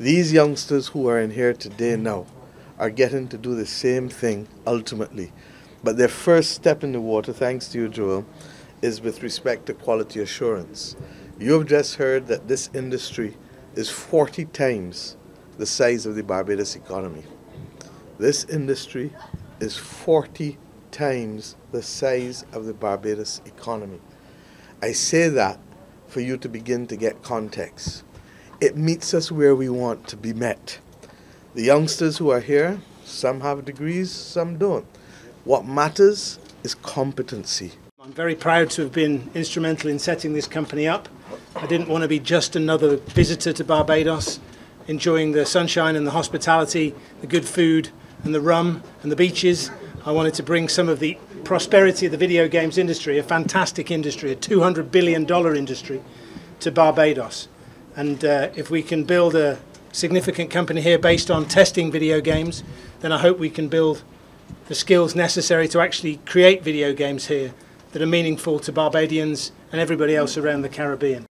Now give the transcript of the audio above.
These youngsters who are in here today now are getting to do the same thing ultimately. But their first step in the water, thanks to you, Joel, is with respect to quality assurance. You have just heard that this industry is 40 times the size of the Barbados economy. This industry is 40 times the size of the Barbados economy. I say that for you to begin to get context. It meets us where we want to be met. The youngsters who are here, some have degrees, some don't. What matters is competency. I'm very proud to have been instrumental in setting this company up. I didn't want to be just another visitor to Barbados, enjoying the sunshine and the hospitality, the good food and the rum and the beaches. I wanted to bring some of the prosperity of the video games industry, a fantastic industry, a $200 billion industry, to Barbados. And uh, if we can build a significant company here based on testing video games, then I hope we can build the skills necessary to actually create video games here that are meaningful to Barbadians and everybody else around the Caribbean.